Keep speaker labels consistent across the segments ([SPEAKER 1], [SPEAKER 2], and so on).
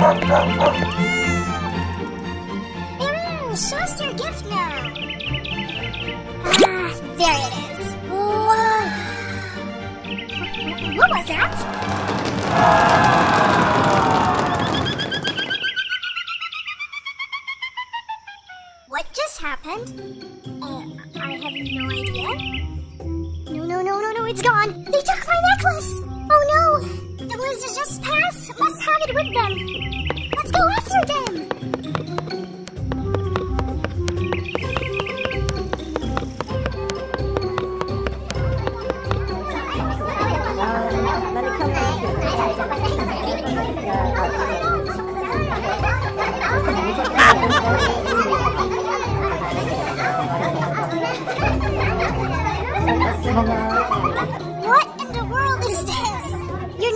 [SPEAKER 1] Ariel, show us your gift now. Ah, there it is. What was that? What just happened? Uh, I have no idea. No, no, no, no, no, it's gone. They took my necklace. Oh no. Wizards just passed. Must have it with them. Let's go after them. What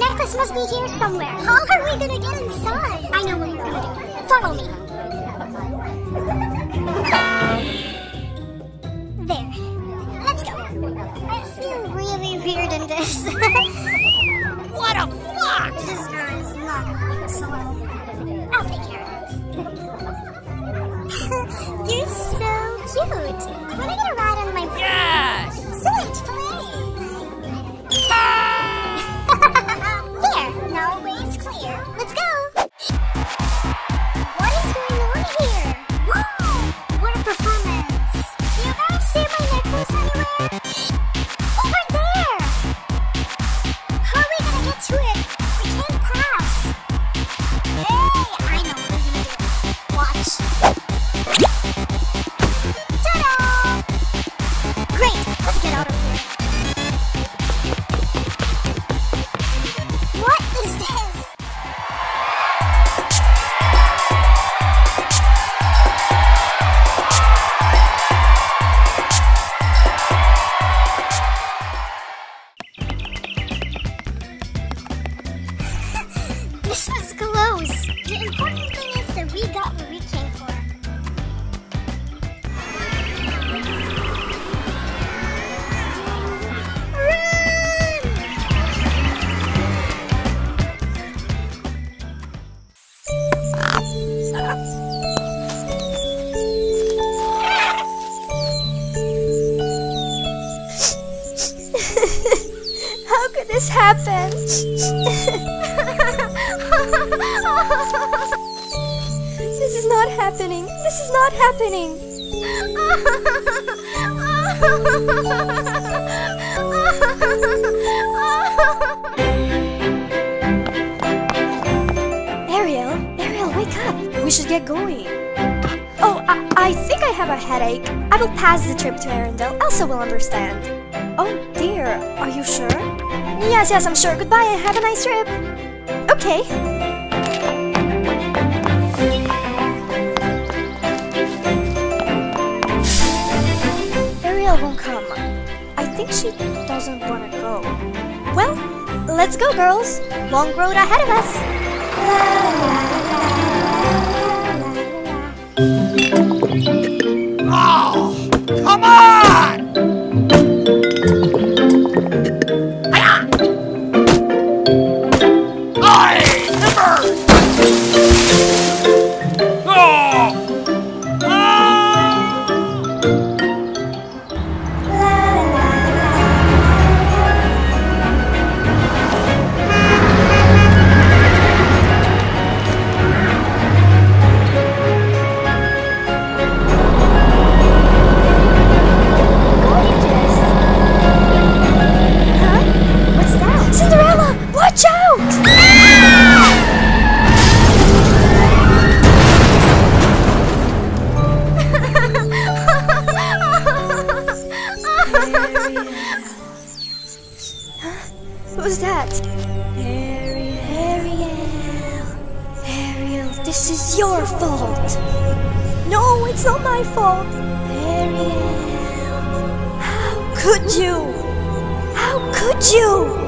[SPEAKER 1] necklace must be here somewhere. How are we gonna get inside? I know what you're gonna do. Follow me. There. Let's go. I feel really weird in this.
[SPEAKER 2] What a fuck!
[SPEAKER 1] this girl is not so I'll take care of it. You're so cute. Wanna get this? This was close. The important thing
[SPEAKER 3] How could this happen? this is not happening. This is not happening. get going. Oh, I, I think I have a headache. I will pass the trip to Arendelle. Elsa will understand. Oh dear, are you sure? Yes, yes, I'm sure. Goodbye and have a nice trip. Okay. Ariel won't come. I think she doesn't want to go. Well, let's go, girls. Long road ahead of us. La, la, la, la, la, Who's that? Ariel, Ariel, Ariel, this is your fault. No, it's not my fault. Ariel, how could you? How could you?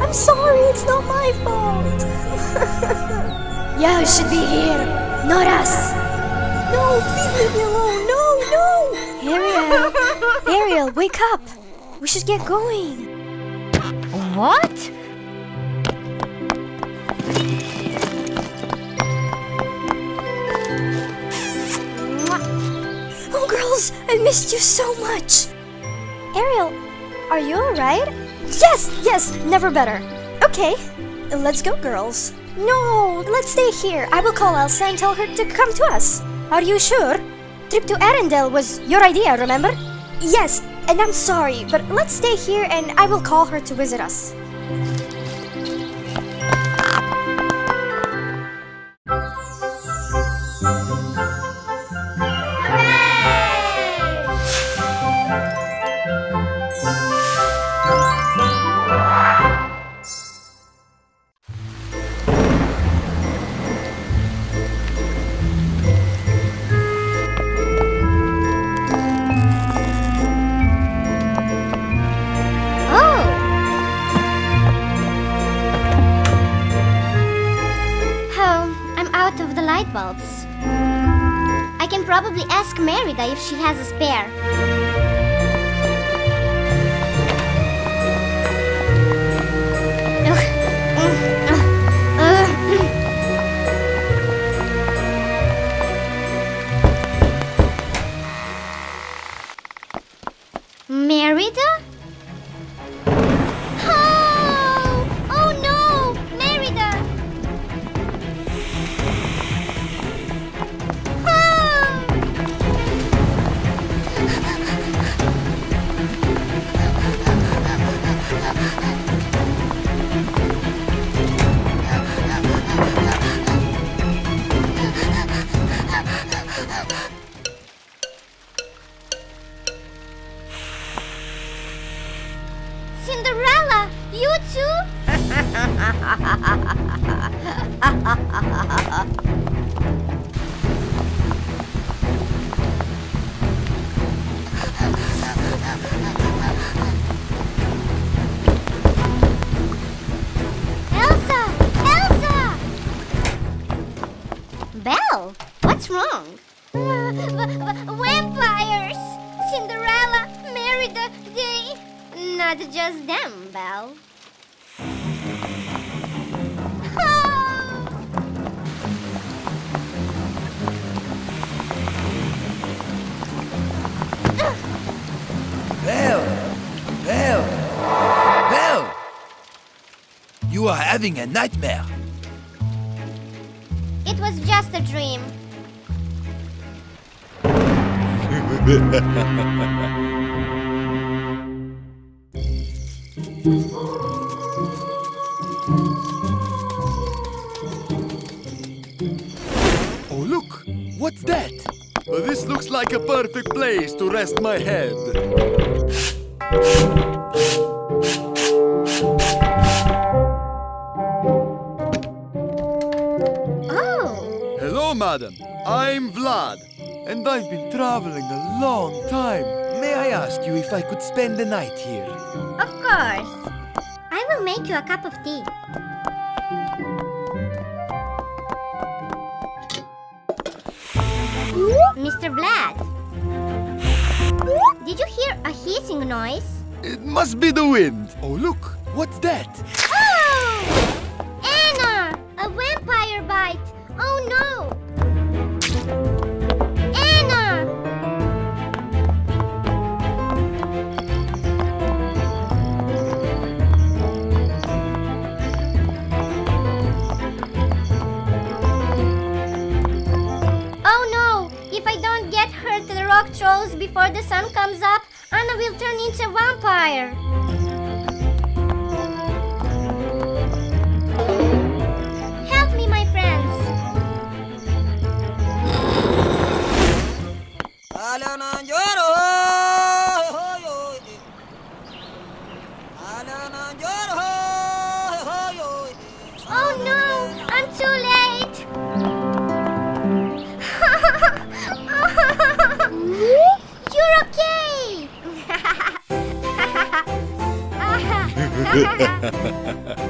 [SPEAKER 3] I'm sorry, it's not my fault. Yeah, you should be here, not us. No, please leave me alone. No, no. Ariel, Ariel, wake up. We should get going.
[SPEAKER 4] What?
[SPEAKER 3] Oh, girls, I missed you so much. Ariel, are you alright? Yes, yes, never better. Okay, let's go, girls. No, let's stay here. I will call Elsa and tell her to come to us. Are you sure? Trip to Arendelle was your idea, remember? Yes, and I'm sorry, but let's stay here and I will call her to visit us.
[SPEAKER 2] Of the light bulbs. I can probably ask Merida if she has a spare. Merida? Belle, what's wrong? vampires! Cinderella, Merida, they... Not just them, Belle.
[SPEAKER 5] Are having a nightmare.
[SPEAKER 2] It was just a dream.
[SPEAKER 4] Oh, look! What's that? This looks like a perfect place to rest my head. madam. I'm Vlad, and I've been traveling a long time. May I ask you if I could spend the night here?
[SPEAKER 2] Of course. I will make you a cup of tea. Mr. Vlad. Did you hear a hissing noise?
[SPEAKER 4] It must be the wind. Oh, look! What's that?
[SPEAKER 2] Oh! Anna! A vampire bite! Oh no! Into a vampire. Help me, my friends. Oh no, I'm too late. You're okay.